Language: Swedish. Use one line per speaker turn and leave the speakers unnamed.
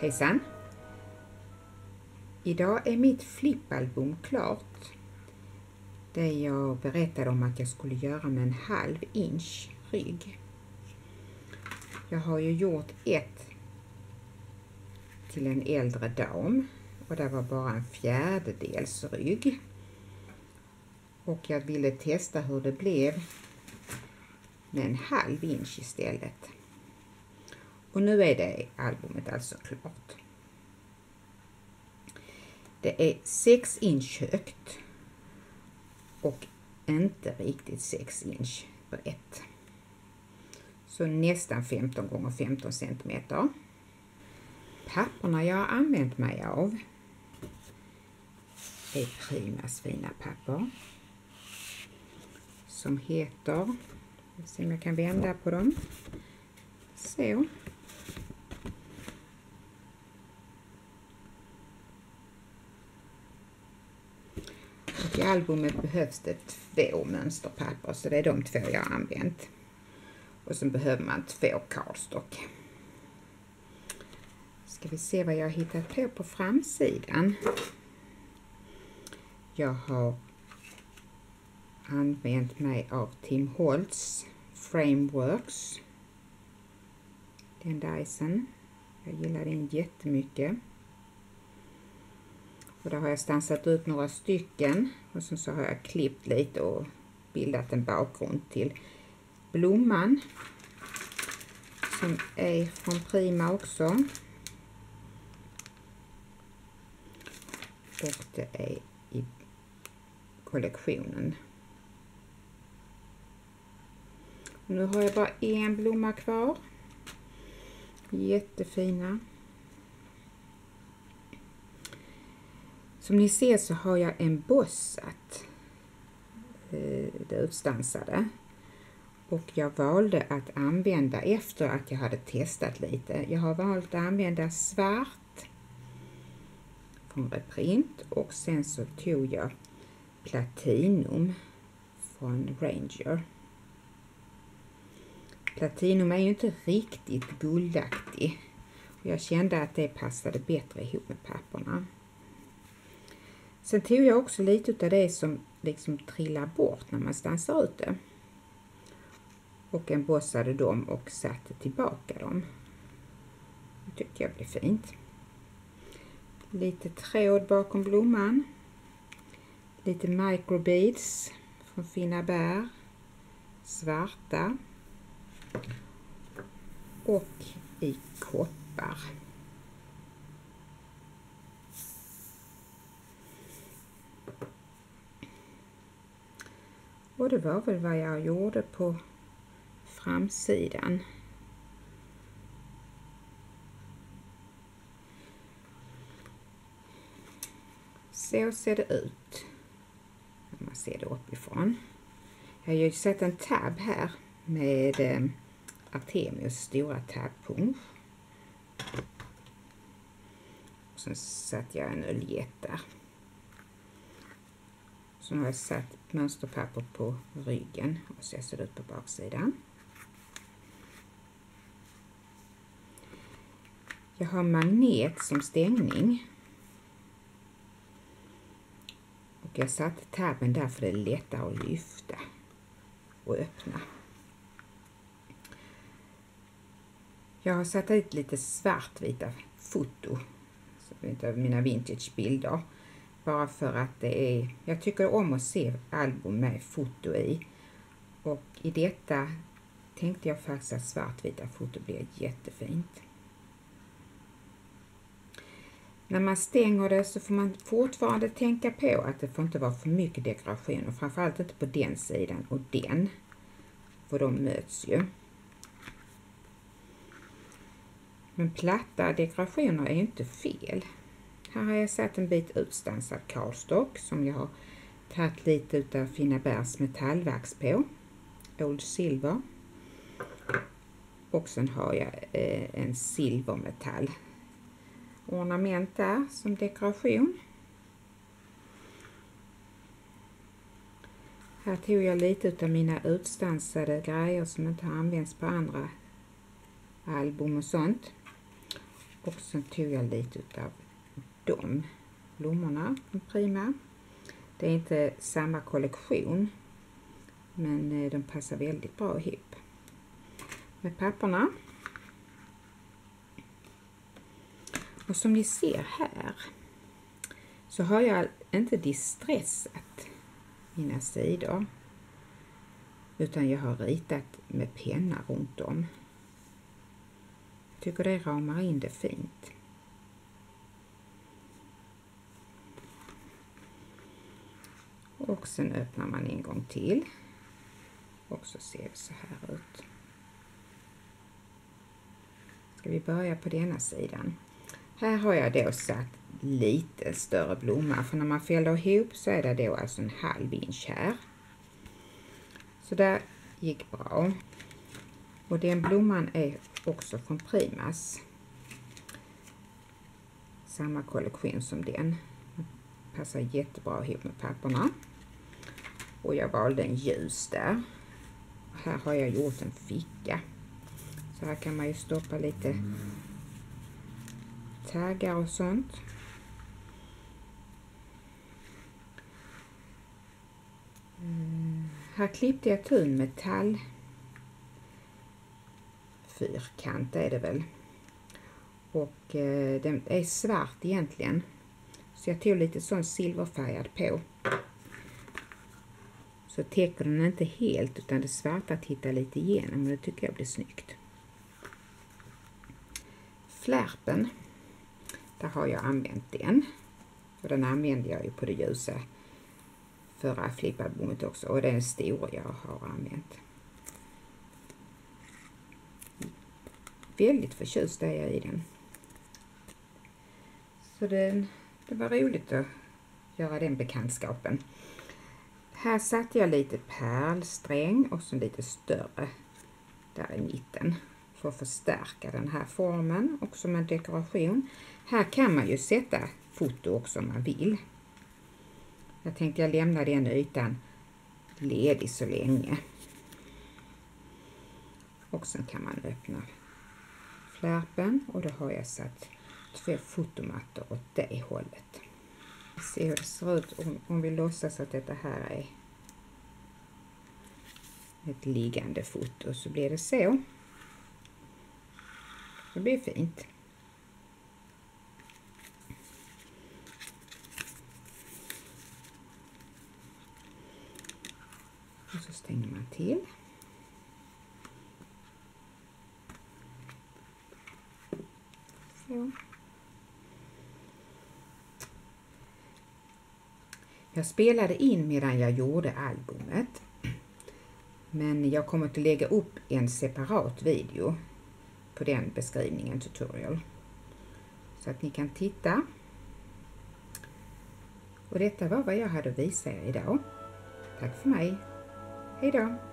Hejsan! Idag är mitt flippalbum klart. Det jag berättade om att jag skulle göra med en halv inch rygg. Jag har ju gjort ett till en äldre dam och det var bara en fjärdedels rygg. Och jag ville testa hur det blev med en halv inch istället. Och nu är det albumet alltså klart. Det är 6 inch högt och inte riktigt 6 inch brett. Så nästan 15 gånger 15 centimeter. Papperna jag har använt mig av är Primas fina papper som heter, se om jag kan vända på dem, så. Albumet behövs det två mönsterpapper så det är de två jag har använt. Och så behöver man två cardstock. Ska vi se vad jag har hittat på på framsidan. Jag har använt mig av Tim Holtz Frameworks. Den Dyson. Jag gillar den jättemycket. Och då har jag stansat ut några stycken och sen så har jag klippt lite och bildat en bakgrund till blomman som är från Prima också. Och det är i kollektionen. Nu har jag bara en blomma kvar. Jättefina. Som ni ser så har jag embossat det eh, utstansade. Och jag valde att använda efter att jag hade testat lite. Jag har valt att använda svart från Reprint och sen så tog jag Platinum från Ranger. Platinum är ju inte riktigt guldaktig. Och jag kände att det passade bättre ihop med papperna. Sen tog jag också lite av det som liksom trillar bort när man stansar ut det. Och embossade dem och satte tillbaka dem. Det tyckte jag blev fint. Lite tråd bakom blomman. Lite microbeads från Fina bär. Svarta. Och i koppar. Och det var väl vad jag gjorde på framsidan. Så ser det ut när man ser det uppifrån. Jag har ju sett en tab här med eh, Artemius stora tabpunsch. Sen satte jag en öljett där. Så nu har jag satt mönsterpapper på ryggen och så ser det ut på baksidan. Jag har magnet som stängning. Och jag satte tabben där för det är lättare att lyfta och öppna. Jag har satt ut lite svartvita foto av mina vintagebilder bara för att det är, jag tycker om att se album med foto i. Och i detta tänkte jag faktiskt att svartvita foto blir jättefint. När man stänger det så får man fortfarande tänka på att det får inte vara för mycket dekoration och framförallt inte på den sidan och den. För de möts ju. Men platta dekorationer är ju inte fel. Här har jag satt en bit utstansad karlstock som jag har tagit lite utav Fina Bärs metallvax på. Old Silver. Och sen har jag eh, en silvermetall ornament där som dekoration. Här tog jag lite utav mina utstansade grejer som inte har använts på andra album och sånt Och sen tog jag lite utav de blommorna från Prima. Det är inte samma kollektion men eh, de passar väldigt bra ihop med papperna. Och som ni ser här så har jag inte distressat mina sidor utan jag har ritat med penna runt om. Jag tycker det ramar in det fint. Och sen öppnar man en gång till. Och så ser det så här ut. Ska vi börja på denna sidan. Här har jag då satt lite större blomma för när man fäller ihop så är det då alltså en halv inch här. Så där gick bra. Och den blomman är också från Primas. Samma kollektion som den. Passar jättebra ihop med papperna. Och jag valde en ljus där. Här har jag gjort en ficka. Så här kan man ju stoppa lite taggar och sånt. Mm. Här klippte jag tunn metall fyrkant är det väl. Och eh, den är svart egentligen. Så jag tog lite sån silverfärgad på. Så täcker den inte helt utan det svarta tittar lite igenom och det tycker jag blir snyggt. Flärpen, där har jag använt den. Och den använde jag ju på det ljusa förra flippalbumet också och det är den stora jag har använt. Väldigt förtjust är jag i den. Så den, det var roligt att göra den bekantskapen. Här satte jag lite pärlsträng och så lite större där i mitten för att förstärka den här formen och som en dekoration. Här kan man ju sätta foto också om man vill. Jag tänkte jag lämnar den ytan ledig så länge. Och sen kan man öppna flärpen och då har jag satt två fotomattor åt det hållet. Se hur det ser ut om, om vi låtsas att detta här är ett liggande foto så blir det så. Det blir fint. Och så stänger man till. Så. Jag spelade in medan jag gjorde albumet. Men jag kommer att lägga upp en separat video på den beskrivningen, tutorial. Så att ni kan titta. Och detta var vad jag hade att visa er idag. Tack för mig. Hejdå!